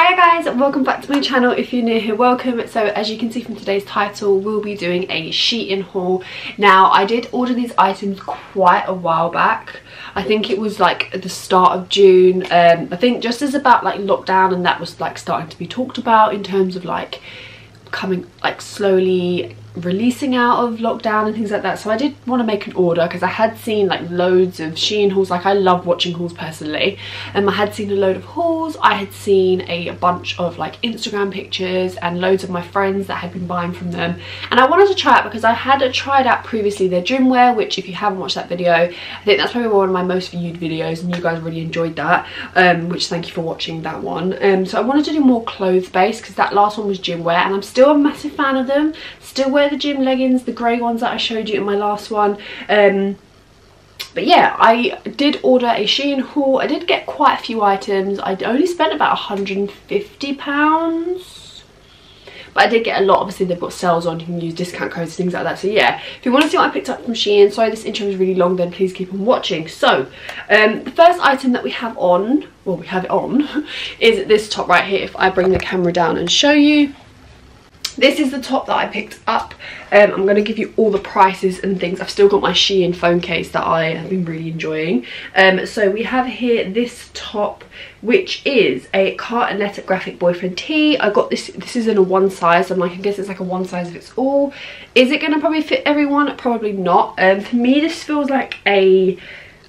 Hi guys, welcome back to my channel. If you're new here, welcome. So as you can see from today's title, we'll be doing a Shein haul. Now, I did order these items quite a while back. I think it was like the start of June. Um, I think just as about like lockdown and that was like starting to be talked about in terms of like coming like slowly releasing out of lockdown and things like that. So I did want to make an order because I had seen like loads of Shein hauls. Like I love watching hauls personally. And um, I had seen a load of hauls. I had seen a bunch of like Instagram pictures and loads of my friends that had been buying from them. And I wanted to try it because I had tried out previously their gym wear which if you haven't watched that video I think that's probably one of my most viewed videos and you guys really enjoyed that. Um, which thank you for watching that one. Um, so I wanted to do more clothes based because that last one was gym wear and I'm still a massive fan of them. Still wear the gym leggings, the grey ones that I showed you in my last one. Um, but yeah, I did order a Shein haul. I did get quite a few items. I only spent about £150 but I did get a lot. Obviously they've got sales on. You can use discount codes things like that. So yeah if you want to see what I picked up from Shein sorry this intro is really long then please keep on watching. So um, the first item that we have on well we have it on is this top right here. If I bring the camera down and show you this is the top that I picked up. Um, I'm going to give you all the prices and things. I've still got my Shein phone case that I have been really enjoying. Um, so we have here this top, which is a Car and Letter graphic boyfriend tee. I got this, this is in a one size. I'm like, I guess it's like a one size fits all. Is it going to probably fit everyone? Probably not. Um, for me, this feels like a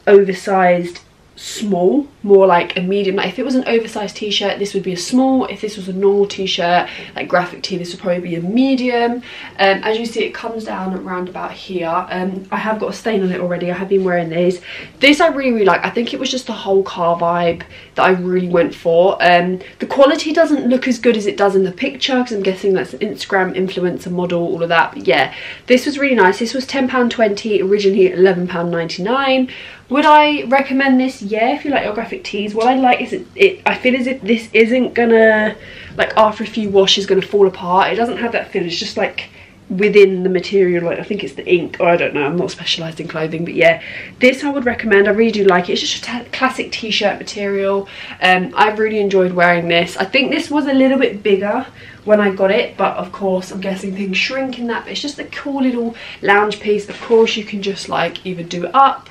oversized small more like a medium. Like if it was an oversized t-shirt this would be a small if this was a normal t-shirt like graphic tee this would probably be a medium. Um, as you see it comes down around about here. Um, I have got a stain on it already. I have been wearing these. This I really really like. I think it was just the whole car vibe that I really went for. Um, the quality doesn't look as good as it does in the picture because I'm guessing that's an Instagram influencer model all of that but yeah. This was really nice. This was £10.20 originally £11.99 would I recommend this? Yeah, if you like your graphic tees. What I like is it, it I feel as if this isn't gonna, like after a few washes, gonna fall apart. It doesn't have that feel, it's just like within the material like I think it's the ink or I don't know I'm not specialised in clothing but yeah. This I would recommend. I really do like it. It's just a classic t-shirt material. Um I've really enjoyed wearing this. I think this was a little bit bigger when I got it but of course I'm guessing things shrink in that but it's just a cool little lounge piece. Of course you can just like either do it up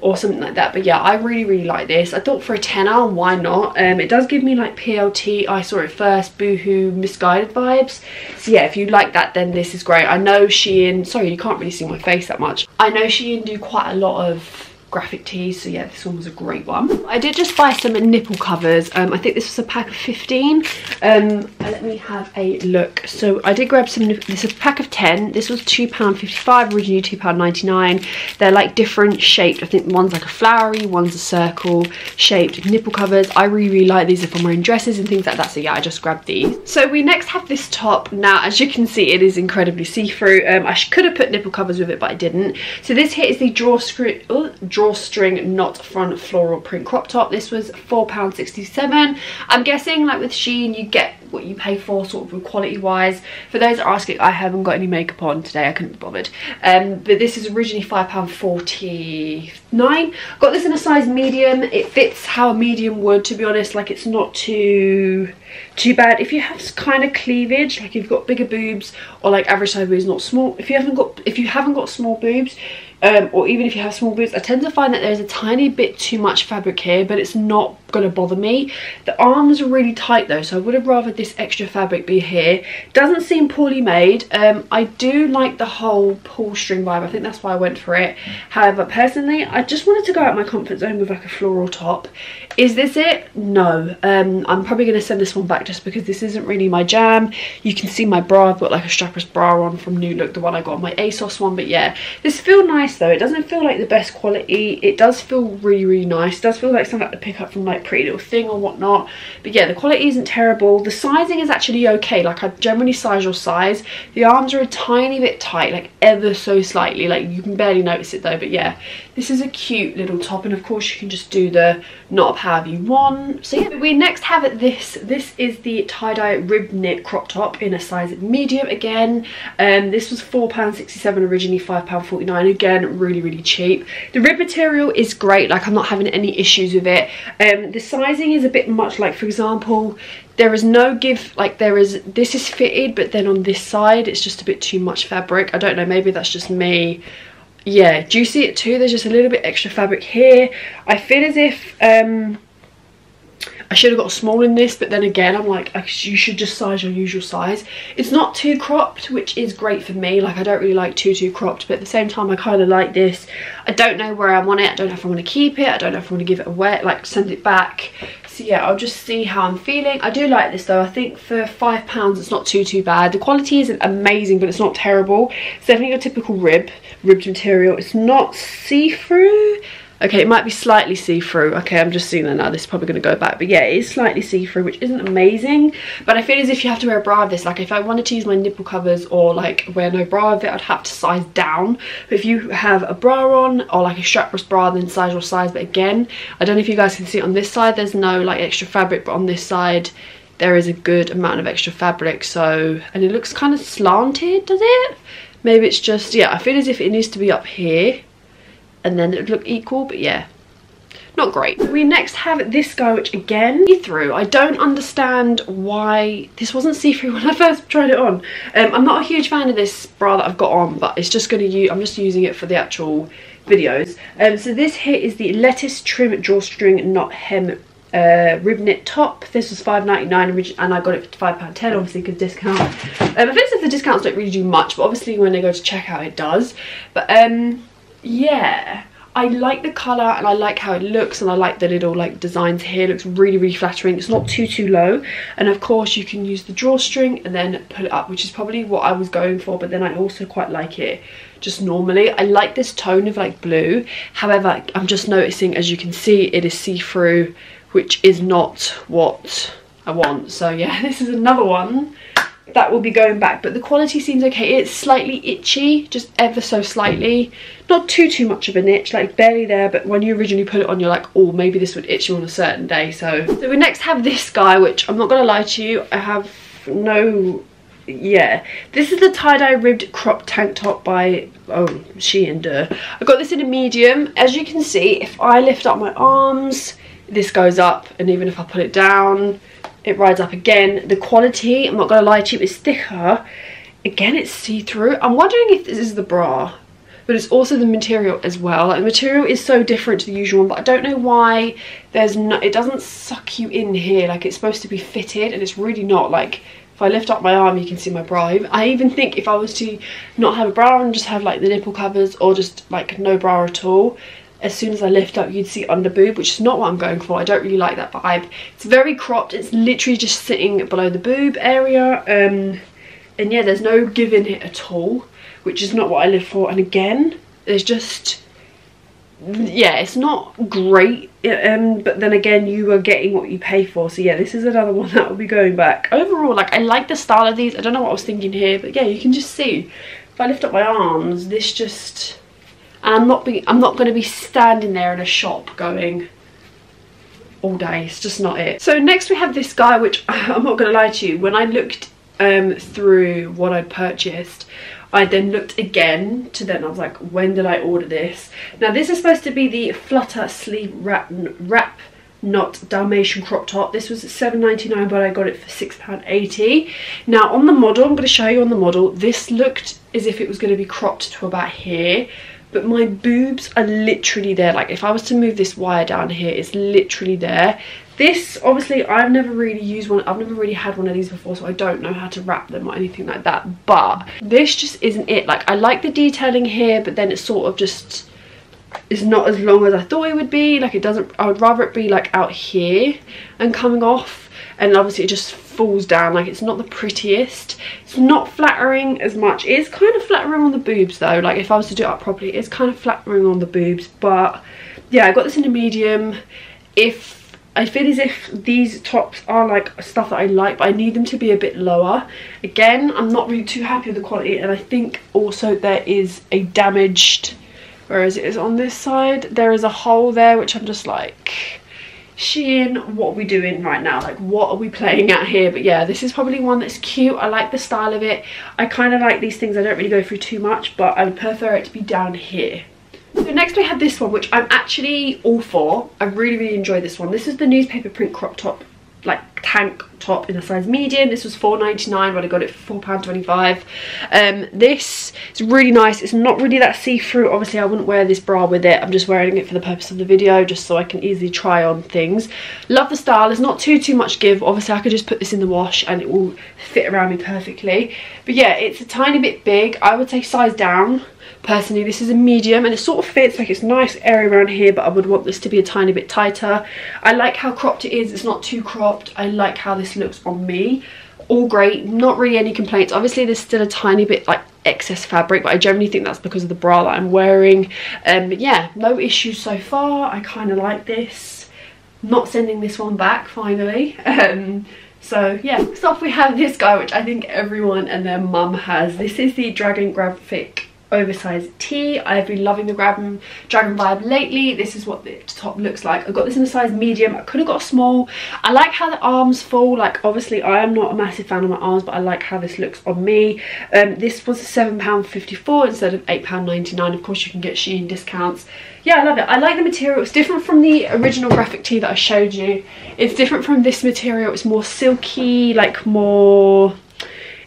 or something like that. But yeah i really really like this. I thought for a tenner why not? Um it does give me like plt i saw it first boohoo missguided vibes. So yeah if you like that then this is great. I know she shein sorry you can't really see my face that much. I know she shein do quite a lot of graphic tees so yeah this one was a great one. I did just buy some nipple covers um, i think this was a pack of 15 um, let me have a look. So i did grab some this is a pack of 10 this was two pound 55 originally two pound 99 they're like different shaped i think one's like a flowery one's a circle shaped nipple covers. I really really like these if i'm wearing dresses and things like that so yeah i just grabbed these. So we next have this top. Now as you can see it is incredibly see-through. Um, i could have put nipple covers with it but i didn't. So this here is the drawstring oh, drawstring knot front floral print crop top. This was £4.67. I'm guessing like with Shein you get what you pay for sort of quality wise. For those asking, I haven't got any makeup on today, I couldn't be bothered. Um, but this is originally £5.49. Got this in a size medium. It fits how a medium would to be honest, like it's not too too bad. If you have kind of cleavage, like you've got bigger boobs or like average size boobs, not small. If you haven't got if you haven't got small boobs, um, or even if you have small boots I tend to find that there's a tiny bit too much fabric here, but it's not going to bother me. The arms are really tight though, so I would have rather this extra fabric be here. Doesn't seem poorly made. Um, I do like the whole pull string vibe. I think that's why I went for it. However, personally, I just wanted to go out my comfort zone with like a floral top. Is this it? No. Um, I'm probably going to send this one back just because this isn't really my jam. You can see my bra. I've got like a strapless bra on from New Look, the one I got on my ASOS one. But yeah, this feels nice though. It doesn't feel like the best quality. It does feel really, really nice. It does feel like something to pick up from like Pretty Little Thing or whatnot. But yeah, the quality isn't terrible. The sizing is actually okay. Like I generally size your size. The arms are a tiny bit tight, like ever so slightly. Like you can barely notice it though. But yeah, this is a cute little top and of course you can just do the knot however you want so yeah we next have this this is the tie-dye rib knit crop top in a size medium again um this was four pound 67 originally five pound 49 again really really cheap the rib material is great like i'm not having any issues with it um the sizing is a bit much like for example there is no give like there is this is fitted but then on this side it's just a bit too much fabric. I don't know maybe that's just me. Yeah do you see it too? There's just a little bit extra fabric here. I feel as if um I should have got small in this, but then again, I'm like, you should just size your usual size. It's not too cropped, which is great for me. Like, I don't really like too, too cropped, but at the same time, I kind of like this. I don't know where I'm on it. I don't know if I want to keep it. I don't know if I want to give it away, like send it back. So yeah, I'll just see how I'm feeling. I do like this though. I think for five pounds, it's not too, too bad. The quality isn't amazing, but it's not terrible. It's definitely your typical rib, ribbed material. It's not see-through Okay, it might be slightly see-through. Okay, I'm just seeing that now. This is probably going to go back. But yeah, it is slightly see-through, which isn't amazing. But I feel as if you have to wear a bra with this. Like, if I wanted to use my nipple covers or, like, wear no bra with it, I'd have to size down. But if you have a bra on or, like, a strapless bra, then size your size. But again, I don't know if you guys can see on this side. There's no, like, extra fabric. But on this side, there is a good amount of extra fabric. So, and it looks kind of slanted, does it? Maybe it's just, yeah, I feel as if it needs to be up here and then it would look equal but yeah knot great we next have this guy which again see-through i don't understand why this wasn't see-through when i first tried it on um, i'm not a huge fan of this bra that i've got on but it's just going to use i'm just using it for the actual videos um so this here is the lettuce trim drawstring not hem uh, rib knit top. This was five ninety nine and I got it for £5.10 obviously because discount. Um, I think the discounts don't really do much but obviously when they go to checkout it does. But um, yeah I like the colour and I like how it looks and I like the little like designs here. It looks really, really flattering. It's not too, too low. And of course you can use the drawstring and then pull it up, which is probably what I was going for. But then I also quite like it just normally. I like this tone of like blue. However, I'm just noticing, as you can see, it is see-through, which is not what I want. So yeah, this is another one that will be going back but the quality seems okay. It's slightly itchy just ever so slightly. Not too too much of an itch like barely there but when you originally put it on you're like oh maybe this would itch you on a certain day. So so we next have this guy which i'm not gonna lie to you i have no yeah. This is the tie-dye ribbed crop tank top by oh shein duh i got this in a medium. As you can see if i lift up my arms this goes up and even if i put it down it rides up again. The quality i'm not gonna lie to you it's thicker. Again it's see-through. I'm wondering if this is the bra but it's also the material as well. Like the material is so different to the usual one but i don't know why there's no it doesn't suck you in here. Like it's supposed to be fitted and it's really not. Like if I lift up my arm you can see my bra. I even think if I was to not have a bra and just have like the nipple covers or just like no bra at all as soon as I lift up you'd see under boob which is not what I'm going for. I don't really like that vibe. It's very cropped. It's literally just sitting below the boob area. Um, and yeah there's no give in it at all which is not what I live for. And again there's just yeah it's not great. Um, but then again you are getting what you pay for. So yeah this is another one that will be going back. Overall like I like the style of these. I don't know what I was thinking here but yeah you can just see. If I lift up my arms this just I'm not be I'm not going to be standing there in a shop going all day. It's just not it. So next we have this guy which I'm not going to lie to you when I looked um, through what I'd purchased I then looked again to then I was like when did I order this? Now this is supposed to be the flutter sleeve wrap, wrap knot Dalmatian crop top. This was $7.99 but I got it for £6.80. Now on the model, I'm going to show you on the model, this looked as if it was going to be cropped to about here but my boobs are literally there. Like if I was to move this wire down here it's literally there. This obviously I've never really used one. I've never really had one of these before so I don't know how to wrap them or anything like that. But this just isn't it. Like I like the detailing here but then it's sort of just it's not as long as I thought it would be. Like it doesn't I would rather it be like out here and coming off and obviously it just falls down like it's not the prettiest. It's not flattering as much. It's kind of flattering on the boobs though. Like if I was to do it up properly it's kind of flattering on the boobs. But yeah I got this in a medium. If I feel as if these tops are like stuff that I like but I need them to be a bit lower. Again I'm not really too happy with the quality and I think also there is a damaged whereas it is on this side there is a hole there which I'm just like Shein, what are we doing right now? Like, what are we playing at here? But yeah, this is probably one that's cute. I like the style of it. I kind of like these things. I don't really go through too much, but I would prefer it to be down here. So next we have this one, which I'm actually all for. I really, really enjoy this one. This is the newspaper print crop top like tank top in a size medium. This was 4.99 but i got it for 4.25 um this is really nice. It's not really that see-through. Obviously i wouldn't wear this bra with it. I'm just wearing it for the purpose of the video just so i can easily try on things. Love the style. It's not too too much give. Obviously i could just put this in the wash and it will fit around me perfectly. But yeah it's a tiny bit big. I would say size down personally this is a medium and it sort of fits like it's nice area around here but I would want this to be a tiny bit tighter. I like how cropped it is it's not too cropped. I like how this looks on me. All great not really any complaints. Obviously there's still a tiny bit like excess fabric but I generally think that's because of the bra that I'm wearing. Um yeah no issues so far. I kind of like this. Not sending this one back finally. Um so yeah, next off we have this guy which I think everyone and their mum has. This is the Dragon Graphic oversized tee. I've been loving the Dragon, Dragon vibe lately. This is what the top looks like. I got this in a size medium. I could have got a small. I like how the arms fall. Like obviously I am not a massive fan of my arms but I like how this looks on me. Um, this was £7.54 instead of £8.99. Of course you can get Shein discounts. Yeah, I love it. I like the material. It's different from the original graphic tee that I showed you. It's different from this material. It's more silky, like more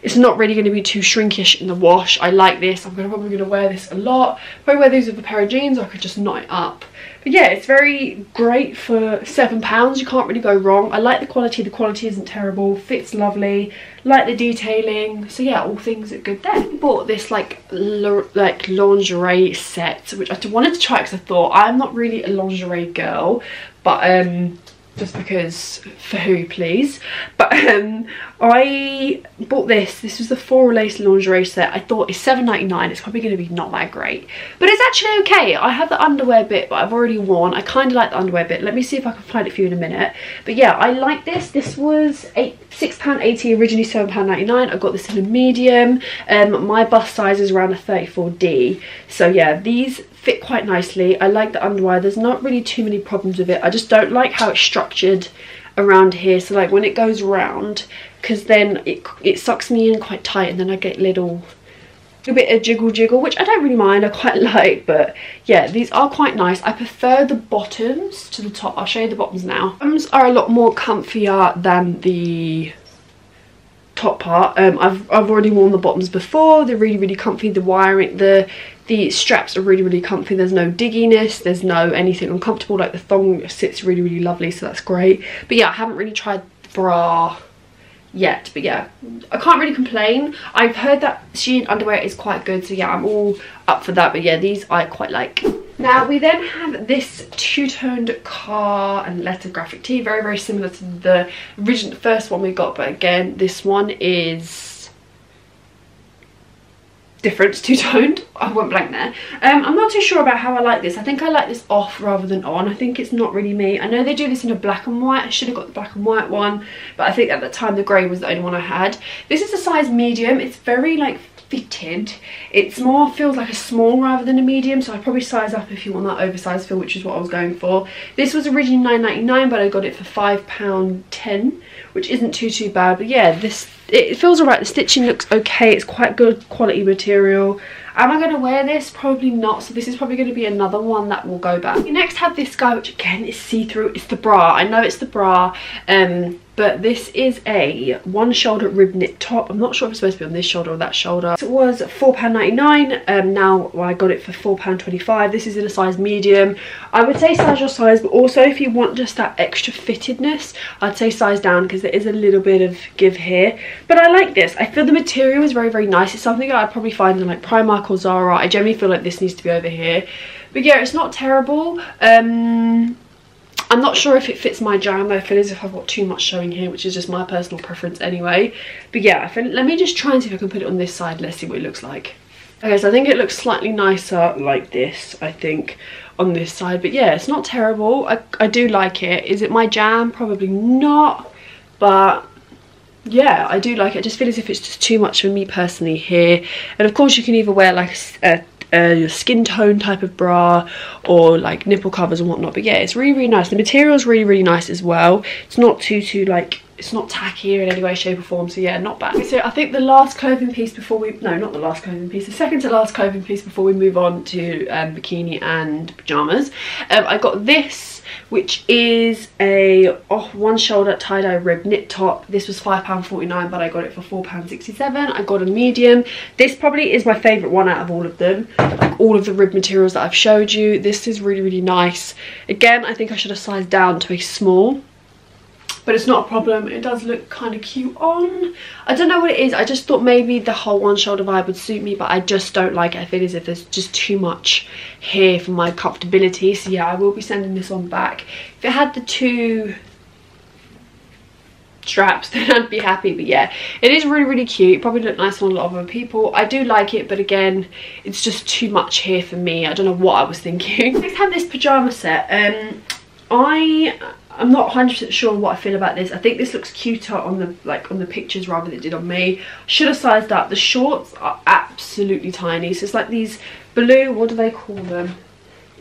it's not really going to be too shrinkish in the wash. I like this. I'm probably going to wear this a lot. If I wear these with a pair of jeans I could just knot it up. But yeah, it's very great for £7. You can't really go wrong. I like the quality. The quality isn't terrible. Fits lovely. Like the detailing. So yeah, all things are good there. Bought this like like lingerie set, which I wanted to try because I thought I'm not really a lingerie girl. But um just because for who please. But um i bought this. This was the four lace lingerie set. I thought it's 7.99 it's probably going to be not that great. But it's actually okay. I have the underwear bit but i've already worn. I kind of like the underwear bit. Let me see if i can find it for you in a minute. But yeah i like this. This was eight six pound 80 originally seven pound 99 i got this in a medium. Um my bust size is around a 34d so yeah these fit quite nicely. I like the underwire. There's not really too many problems with it. I just don't like how it's structured around here. So like when it goes round, because then it, it sucks me in quite tight and then I get little a bit of jiggle jiggle which I don't really mind I quite like but yeah these are quite nice I prefer the bottoms to the top I'll show you the bottoms now bottoms are a lot more comfier than the top part. Um, I've, I've already worn the bottoms before. They're really really comfy. The wiring the the straps are really really comfy. There's no digginess. There's no anything uncomfortable. Like the thong sits really really lovely so that's great. But yeah I haven't really tried bra yet. But yeah I can't really complain. I've heard that Shein underwear is quite good. So yeah I'm all up for that. But yeah these I quite like now we then have this two-toned car and letter graphic tee, very very similar to the original first one we got, but again this one is different, two-toned. I went blank there. Um, I'm not too sure about how I like this. I think I like this off rather than on. I think it's not really me. I know they do this in a black and white. I should have got the black and white one, but I think at the time the grey was the only one I had. This is a size medium. It's very like fitted. It's more feels like a small rather than a medium, so I'd probably size up if you want that oversized feel, which is what I was going for. This was originally 9.99, but I got it for £5.10, which isn't too, too bad. But yeah, this it feels alright. The stitching looks okay. It's quite good quality material. Am I going to wear this? Probably not. So this is probably going to be another one that will go back. We next have this guy, which again is see-through. It's the bra. I know it's the bra. Um, but this is a one shoulder rib knit top i'm not sure if it's supposed to be on this shoulder or that shoulder it was £4.99 um now well, i got it for £4.25 this is in a size medium i would say size your size but also if you want just that extra fittedness i'd say size down because there is a little bit of give here but i like this i feel the material is very very nice it's something i'd probably find in like primark or zara i generally feel like this needs to be over here but yeah it's not terrible um I'm not sure if it fits my jam. I feel as if I've got too much showing here, which is just my personal preference anyway. But yeah, feel, let me just try and see if I can put it on this side. Let's see what it looks like. Okay, so I think it looks slightly nicer like this, I think, on this side. But yeah, it's not terrible. I, I do like it. Is it my jam? Probably not. But yeah i do like it. I just feel as if it's just too much for me personally here. And of course you can either wear like a, uh, your skin tone type of bra or like nipple covers and whatnot. But yeah it's really really nice. The material is really really nice as well. It's not too too like it's not tacky in any way shape or form so yeah not bad. So i think the last clothing piece before we no not the last clothing piece the second to last clothing piece before we move on to um, bikini and pajamas um, i got this which is a off one shoulder tie-dye rib knit top. This was £5.49 but I got it for £4.67 I got a medium. This probably is my favourite one out of all of them like all of the rib materials that I've showed you. This is really really nice. Again I think I should have sized down to a small but it's not a problem. It does look kind of cute on. I don't know what it is. I just thought maybe the whole one shoulder vibe would suit me but i just don't like it i feel as if there's just too much here for my comfortability. So yeah i will be sending this on back. If it had the two straps then I'd be happy but yeah it is really really cute. Probably look nice on a lot of other people. I do like it but again it's just too much here for me. I don't know what I was thinking. Next have this pyjama set. Um I I'm not 100% sure what I feel about this. I think this looks cuter on the like on the pictures rather than it did on me. Should have sized up. The shorts are absolutely tiny. So it's like these blue, what do they call them?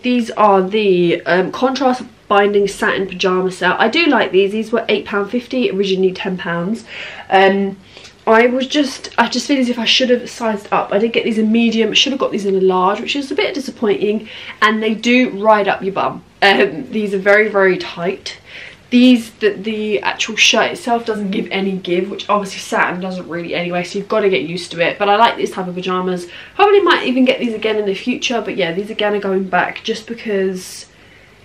These are the um, contrast binding satin pyjama set. I do like these. These were £8.50, originally £10. Um, I was just, I just feel as if I should have sized up. I did get these in medium, should have got these in a large, which is a bit disappointing. And they do ride up your bum. Um, these are very, very tight. These, the, the actual shirt itself doesn't give mm-hmm. any give, which obviously satin doesn't really anyway, so you've got to get used to it. But I like this type of pyjamas. Probably might even get these again in the future, but yeah, these again are going back just because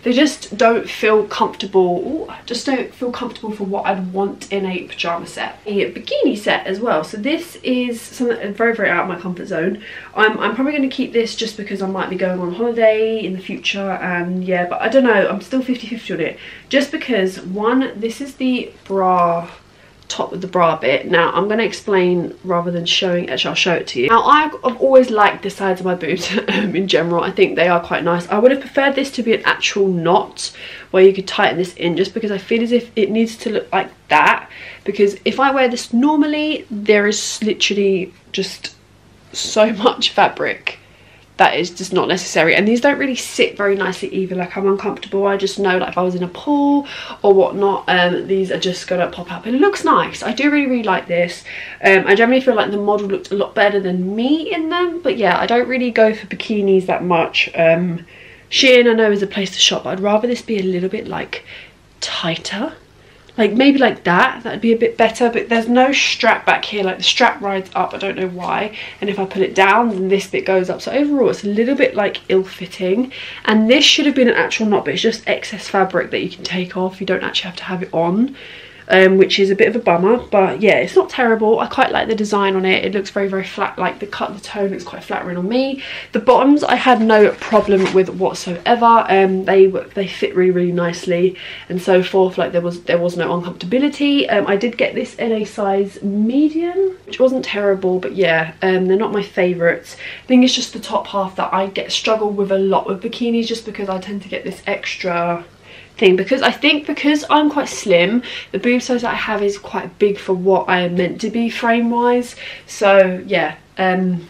they just don't feel comfortable just don't feel comfortable for what I'd want in a pyjama set a bikini set as well. So this is something very very out of my comfort zone. I'm, I'm probably going to keep this just because I might be going on holiday in the future and yeah but I don't know I'm still 50 50 on it. Just because one this is the bra top of the bra bit. Now I'm going to explain rather than showing it, I'll show it to you. Now I've always liked the sides of my boobs um, in general. I think they are quite nice. I would have preferred this to be an actual knot where you could tighten this in just because I feel as if it needs to look like that because if I wear this normally there is literally just so much fabric that is just not necessary. And these don't really sit very nicely either. Like i'm uncomfortable. I just know like if i was in a pool or whatnot um these are just gonna pop up. It looks nice. I do really really like this. Um i generally feel like the model looked a lot better than me in them. But yeah i don't really go for bikinis that much. Um shein i know is a place to shop but i'd rather this be a little bit like tighter like maybe like that that'd be a bit better but there's no strap back here. Like the strap rides up i don't know why and if i pull it down then this bit goes up. So overall it's a little bit like ill-fitting and this should have been an actual knot but it's just excess fabric that you can take off. You don't actually have to have it on um, which is a bit of a bummer but yeah it's not terrible. I quite like the design on it. It looks very very flat like the cut the tone looks quite flattering on me. The bottoms I had no problem with whatsoever. Um, they they fit really really nicely and so forth like there was there was no uncomfortability. Um, I did get this in a size medium which wasn't terrible but yeah um, they're not my favorites. I think it's just the top half that I get struggle with a lot with bikinis just because I tend to get this extra thing because I think because I'm quite slim the boob size that I have is quite big for what I am meant to be frame wise so yeah um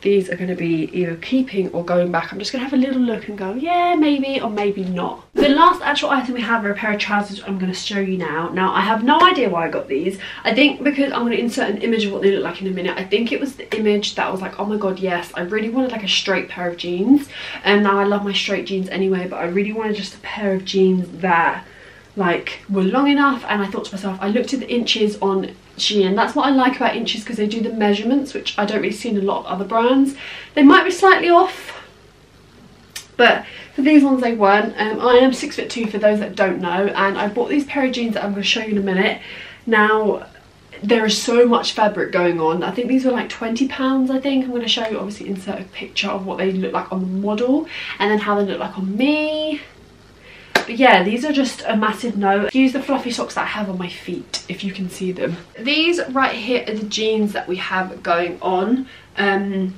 these are going to be either keeping or going back. I'm just going to have a little look and go, yeah, maybe or maybe not. The last actual item we have are a pair of trousers I'm going to show you now. Now, I have no idea why I got these. I think because I'm going to insert an image of what they look like in a minute. I think it was the image that was like, oh my god, yes, I really wanted like a straight pair of jeans. And now I love my straight jeans anyway, but I really wanted just a pair of jeans that like were long enough and I thought to myself I looked at the inches on Shein that's what I like about inches because they do the measurements which I don't really see in a lot of other brands. They might be slightly off but for these ones they weren't. Um, I am six foot two for those that don't know and I bought these pair of jeans that I'm going to show you in a minute. Now there is so much fabric going on. I think these were like 20 pounds i think. I'm going to show you obviously insert a picture of what they look like on the model and then how they look like on me but yeah, these are just a massive no. Use the fluffy socks that I have on my feet, if you can see them. These right here are the jeans that we have going on. Um,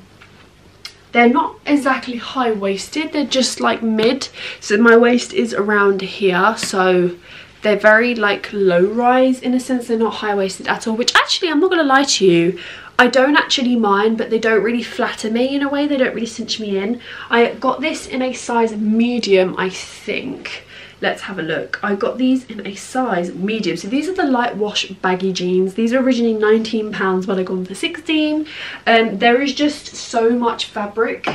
they're not exactly high-waisted, they're just like mid. So my waist is around here, so they're very like low rise in a sense they're not high-waisted at all which actually i'm not gonna lie to you I don't actually mind, but they don't really flatter me in a way. They don't really cinch me in. I got this in a size medium, I think let's have a look. I got these in a size medium. So these are the light wash baggy jeans. These are originally 19 pounds but i got them for 16 um there is just so much fabric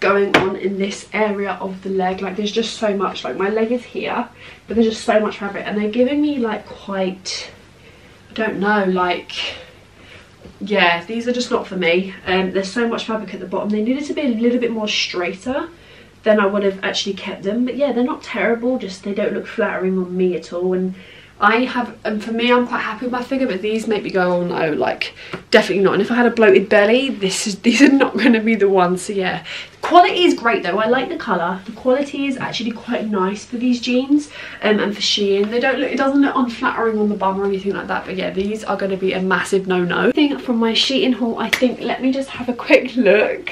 going on in this area of the leg. Like there's just so much. Like my leg is here but there's just so much fabric. And they're giving me like quite i don't know like yeah these are just not for me. Um there's so much fabric at the bottom. They needed to be a little bit more straighter then I would have actually kept them. But yeah, they're not terrible, just they don't look flattering on me at all. And I have, and for me, I'm quite happy with my figure, but these make me go, oh no, like, definitely not. And if I had a bloated belly, this is these are not going to be the ones. So yeah, quality is great though. I like the colour. The quality is actually quite nice for these jeans um, and for Shein. They don't look, it doesn't look unflattering on the bum or anything like that. But yeah, these are going to be a massive no-no. Thing from my Shein haul, I think, let me just have a quick look.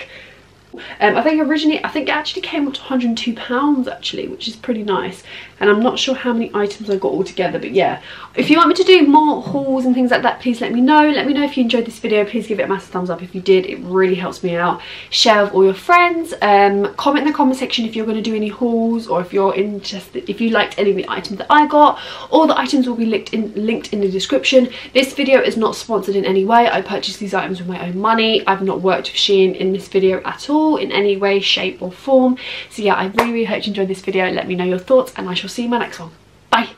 Um, I think originally, I think it actually came up to 102 pounds actually, which is pretty nice. And I'm not sure how many items I got all together, but yeah. If you want me to do more hauls and things like that, please let me know. Let me know if you enjoyed this video. Please give it a massive thumbs up if you did. It really helps me out. Share with all your friends. Um, comment in the comment section if you're going to do any hauls or if you're interested, if you liked any of the items that I got. All the items will be linked in, linked in the description. This video is not sponsored in any way. I purchased these items with my own money. I've not worked with Shein in this video at all in any way, shape or form. So yeah, I really, really hope you enjoyed this video. Let me know your thoughts and I shall see you in my next one. Bye.